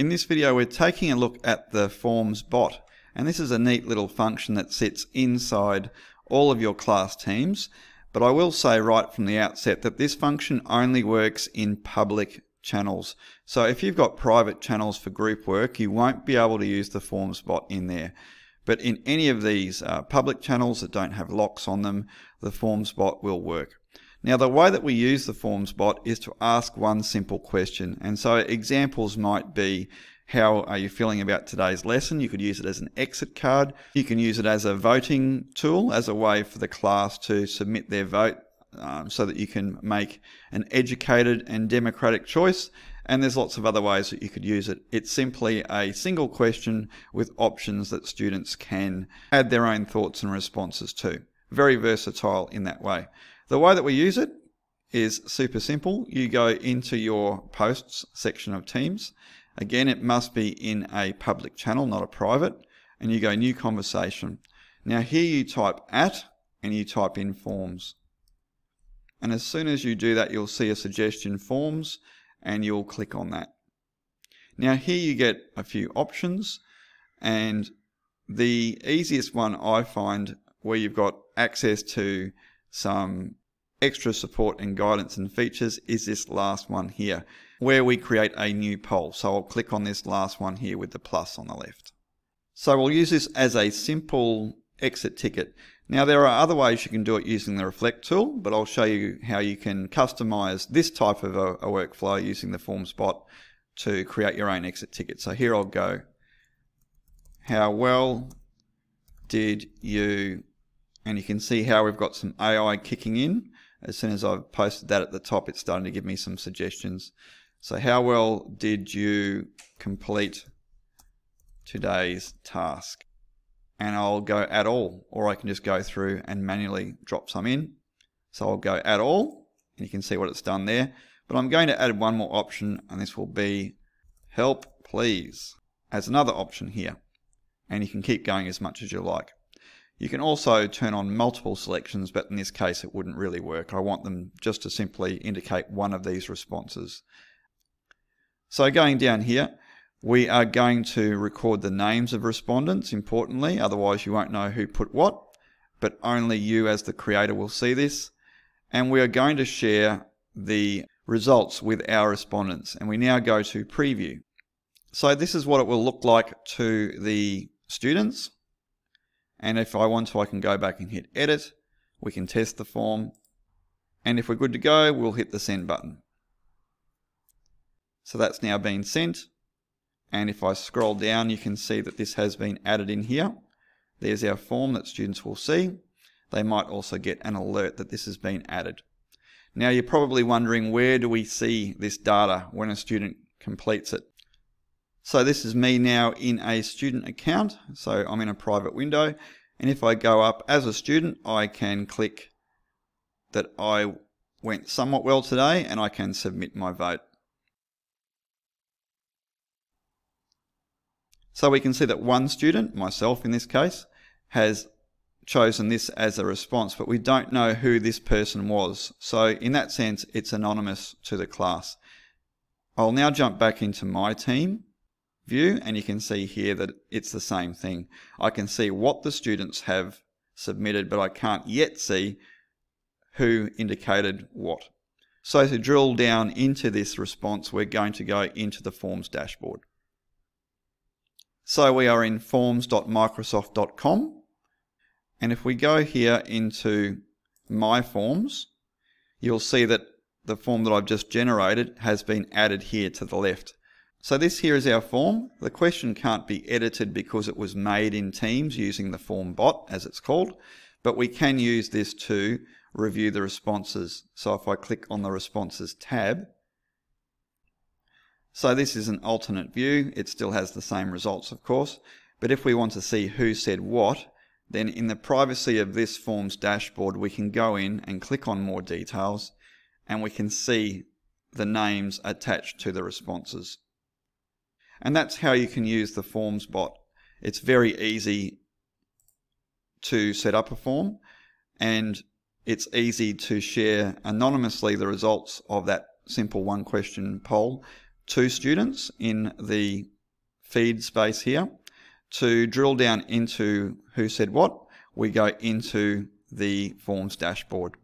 In this video we're taking a look at the Forms bot and this is a neat little function that sits inside all of your class teams but I will say right from the outset that this function only works in public channels. So if you've got private channels for group work you won't be able to use the Forms bot in there. But in any of these uh, public channels that don't have locks on them, the Forms bot will work. Now the way that we use the Forms bot is to ask one simple question. And so examples might be, how are you feeling about today's lesson? You could use it as an exit card. You can use it as a voting tool, as a way for the class to submit their vote um, so that you can make an educated and democratic choice. And there's lots of other ways that you could use it. It's simply a single question with options that students can add their own thoughts and responses to. Very versatile in that way. The way that we use it is super simple. You go into your posts section of Teams. Again, it must be in a public channel, not a private. And you go new conversation. Now here you type at and you type in forms. And as soon as you do that, you'll see a suggestion forms and you'll click on that. Now here you get a few options and the easiest one I find where you've got access to some extra support and guidance and features is this last one here, where we create a new poll. So I'll click on this last one here with the plus on the left. So we'll use this as a simple exit ticket. Now there are other ways you can do it using the Reflect tool, but I'll show you how you can customize this type of a, a workflow using the Forms bot to create your own exit ticket. So here I'll go, how well did you, and you can see how we've got some AI kicking in as soon as I've posted that at the top, it's starting to give me some suggestions. So how well did you complete today's task? And I'll go at all, or I can just go through and manually drop some in. So I'll go at all, and you can see what it's done there. But I'm going to add one more option, and this will be help please as another option here. And you can keep going as much as you like. You can also turn on multiple selections, but in this case it wouldn't really work. I want them just to simply indicate one of these responses. So going down here, we are going to record the names of respondents, importantly, otherwise you won't know who put what, but only you as the creator will see this. And we are going to share the results with our respondents. And we now go to preview. So this is what it will look like to the students. And if I want to, I can go back and hit edit. We can test the form. And if we're good to go, we'll hit the send button. So that's now been sent. And if I scroll down, you can see that this has been added in here. There's our form that students will see. They might also get an alert that this has been added. Now you're probably wondering where do we see this data when a student completes it? So this is me now in a student account. So I'm in a private window. And if I go up as a student, I can click that I went somewhat well today and I can submit my vote. So we can see that one student, myself in this case, has chosen this as a response, but we don't know who this person was. So in that sense, it's anonymous to the class. I'll now jump back into my team view and you can see here that it's the same thing. I can see what the students have submitted but I can't yet see who indicated what. So to drill down into this response we're going to go into the Forms dashboard. So we are in forms.microsoft.com and if we go here into My Forms you'll see that the form that I've just generated has been added here to the left. So this here is our form. The question can't be edited because it was made in Teams using the form bot as it's called, but we can use this to review the responses. So if I click on the responses tab, so this is an alternate view. It still has the same results, of course, but if we want to see who said what, then in the privacy of this forms dashboard, we can go in and click on more details and we can see the names attached to the responses. And that's how you can use the Forms bot. It's very easy to set up a form and it's easy to share anonymously the results of that simple one question poll to students in the feed space here. To drill down into who said what, we go into the forms dashboard.